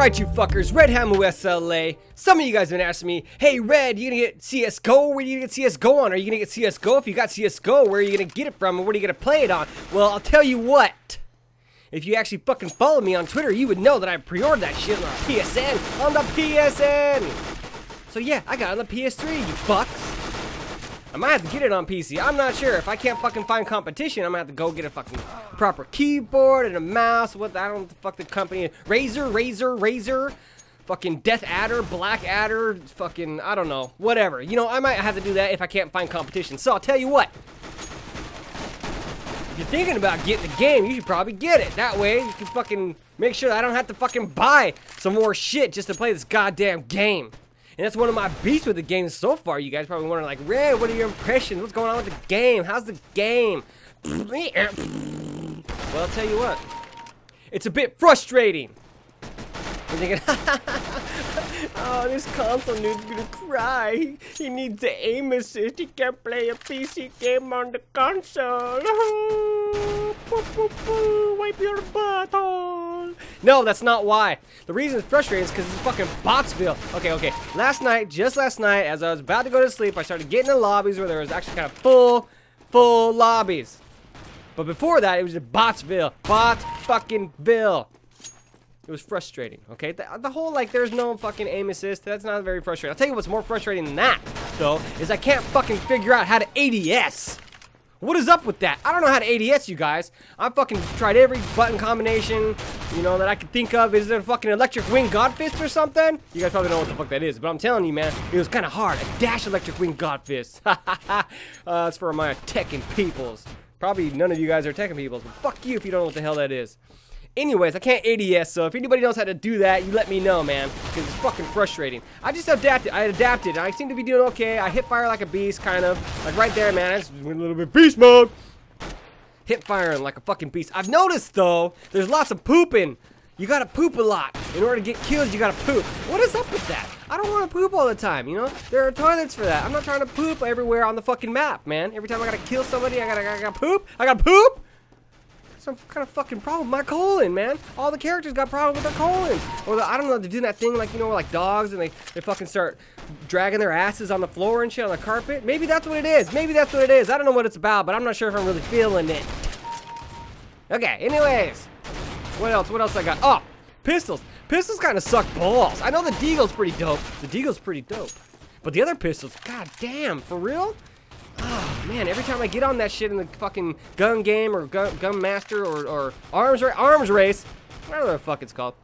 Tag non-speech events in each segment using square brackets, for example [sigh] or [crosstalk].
Alright, you fuckers, redhamuSLA. Some of you guys have been asking me, hey, Red, you gonna get CSGO? Where are you gonna get CSGO on? Are you gonna get CSGO? If you got CSGO, where are you gonna get it from? And where are you gonna play it on? Well, I'll tell you what. If you actually fucking follow me on Twitter, you would know that I pre-ordered that shit on PSN. On the PSN! So yeah, I got on the PS3, you fucks. I might have to get it on PC. I'm not sure. If I can't fucking find competition, I'm gonna have to go get a fucking proper keyboard and a mouse. What I don't the fuck the company. Razer, Razer, Razer. Fucking Death Adder, Black Adder, fucking, I don't know. Whatever. You know, I might have to do that if I can't find competition. So I'll tell you what. If you're thinking about getting the game, you should probably get it. That way, you can fucking make sure I don't have to fucking buy some more shit just to play this goddamn game. And that's one of my beats with the game so far. You guys probably wondering, like, Red, what are your impressions? What's going on with the game? How's the game? [laughs] Well, I'll tell you what. It's a bit frustrating. You're thinking, [laughs] oh, this console noob's gonna cry. He needs the aim assist. He can't play a PC game on the console. [laughs] Wipe your butthole. No, that's not why. The reason it's frustrating is because it's fucking Botsville. Okay, okay. Last night, just last night, as I was about to go to sleep, I started getting in lobbies where there was actually kind of full, full lobbies. But before that, it was just Botsville. Bot fucking Ville. It was frustrating, okay? The, the, whole, like, there's no fucking aim assist, that's not very frustrating. I'll tell you what's more frustrating than that, though, is I can't fucking figure out how to ADS. What is up with that? I don't know how to ADS, you guys. I've fucking tried every button combination, you know, that I could think of. Is there a fucking electric wind god fist or something? You guys probably know what the fuck that is, but I'm telling you, man, it was kind of hard. A dash electric wind god fist. [laughs] uh, that's for my Tekken peoples. Probably none of you guys are Tekken peoples, but fuck you if you don't know what the hell that is. Anyways, I can't ADS, so if anybody knows how to do that, you let me know, man. Because it's fucking frustrating. I just adapted. I adapted. I seem to be doing okay. I hip fire like a beast, kind of. Like right there, man. I just went a little bit beast mode. Hip firing like a fucking beast. I've noticed, though, there's lots of pooping. You gotta poop a lot. In order to get kills, you gotta poop. What is up with that? I don't want to poop all the time, you know? There are toilets for that. I'm not trying to poop everywhere on the fucking map, man. Every time I gotta kill somebody, I gotta, I gotta poop. I gotta poop some kind of fucking problem with my colon, man. All the characters got problems with their colons. Or the, I don't know, they're doing that thing like, you know, like dogs and they, they fucking start dragging their asses on the floor and shit on the carpet. Maybe that's what it is. Maybe that's what it is. I don't know what it's about, but I'm not sure if I'm really feeling it. Okay, anyways. What else? What else I got? Oh, pistols. Pistols kind of suck balls. I know the Deagle's pretty dope. The Deagle's pretty dope. But the other pistols, god damn, for real? Oh, man, every time I get on that shit in the fucking gun game or gun, gun master or, or arms, ra arms race, whatever the fuck it's called.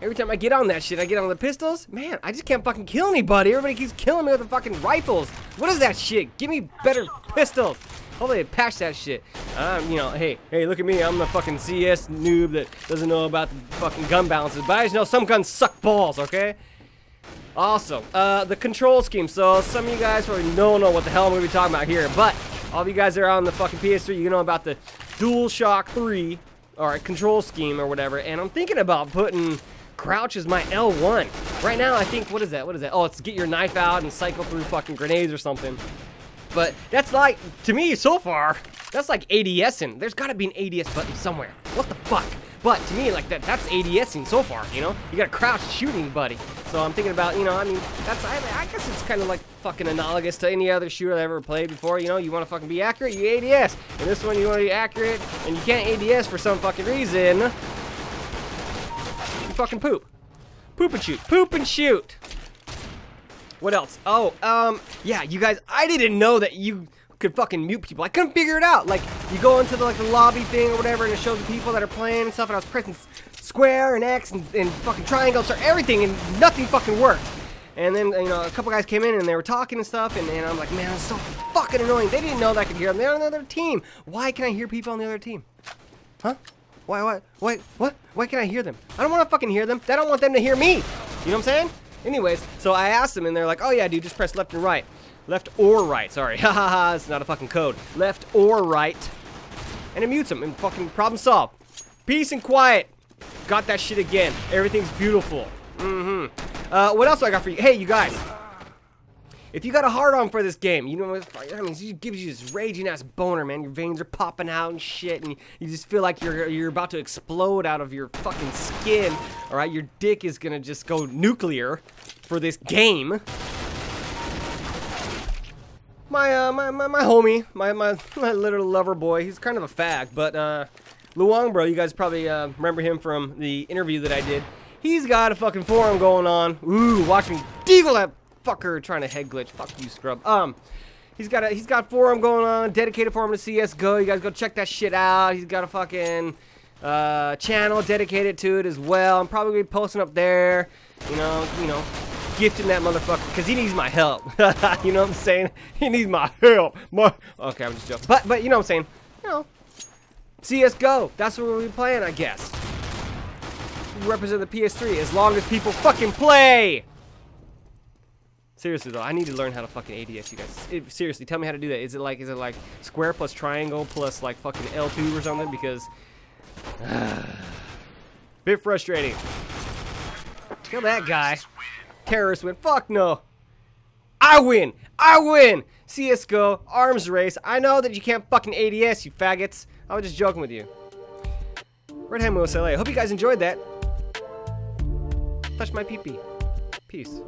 Every time I get on that shit, I get on the pistols. Man, I just can't fucking kill anybody. Everybody keeps killing me with the fucking rifles. What is that shit? Give me better pistols. Hopefully they patch that shit. Um, you know, hey, hey, look at me. I'm the fucking CS noob that doesn't know about the fucking gun balances. But I just know some guns suck balls, okay? Also, uh, the control scheme. So some of you guys probably don't know what the hell I'm going to be talking about here. But all of you guys that are on the fucking PS3, you know about the DualShock 3 or control scheme or whatever. And I'm thinking about putting crouch as my L1. Right now, I think, what is that? What is that? Oh, it's get your knife out and cycle through fucking grenades or something. But that's like, to me, so far, that's like ADSing. There's got to be an ADS button somewhere. What the fuck? But to me, like that, that's ADSing so far, you know? You got a crouch shooting buddy. So I'm thinking about, you know, I mean, that's, I, I guess it's kind of like fucking analogous to any other shooter I've ever played before, you know? You want to fucking be accurate, you ADS. And this one, you want to be accurate, and you can't ADS for some fucking reason. You fucking poop. Poop and shoot. Poop and shoot. What else? Oh, um, yeah, you guys, I didn't know that you could fucking mute people. I couldn't figure it out. Like, you go into the, like, the lobby thing or whatever, and it shows the people that are playing and stuff, and I was pressing square and X and, and fucking triangle, so everything, and nothing fucking worked. And then, you know, a couple guys came in and they were talking and stuff, and, and I'm like, man, it's so fucking annoying. They didn't know that I could hear them. They're on the other team. Why can I hear people on the other team? Huh? Why, what? Why, what? Why can I hear them? I don't want to fucking hear them. I don't want them to hear me. You know what I'm saying? Anyways, so I asked them, and they're like, oh yeah, dude, just press left and right. Left or right, sorry. [laughs] Ha ha ha, it's not a fucking code. Left or right. And it mutes them, and fucking problem solved. Peace and quiet. Got that shit again. Everything's beautiful. Mm-hmm. Uh, what else do I got for you? Hey, you guys. If you got a hard on for this game, you know, what I mean, it gives you this raging ass boner, man. Your veins are popping out and shit, and you just feel like you're you're about to explode out of your fucking skin. All right, your dick is gonna just go nuclear for this game. My uh, my, my my homie, my my my little lover boy, he's kind of a fag, but uh, Luang, bro, you guys probably uh, remember him from the interview that I did. He's got a fucking forum going on. Ooh, watch me deagle that fucker trying to head glitch. Fuck you, scrub. Um, he's got a he's got forum going on, dedicated forum to CS:GO. You guys go check that shit out. He's got a fucking uh, channel dedicated to it as well. I'm probably posting up there. You know, you know, gifting that motherfucker because he needs my help. [laughs] you know what I'm saying? He needs my help. My okay, I'm just joking. But but you know what I'm saying? You know, CS:GO. That's what we'll be playing, I guess. represent the PS3 as long as people fucking play. Seriously though, I need to learn how to fucking ADS, you guys. It, seriously, tell me how to do that. Is it like, is it like square plus triangle plus like fucking L2 or something? Because, [sighs] bit frustrating. Kill that guy. Terrorist win. Fuck no. I win. I win. CSGO, arms race. I know that you can't fucking ADS, you faggots. I was just joking with you. redhamuSLA. I hope you guys enjoyed that. Touch my pee pee. Peace.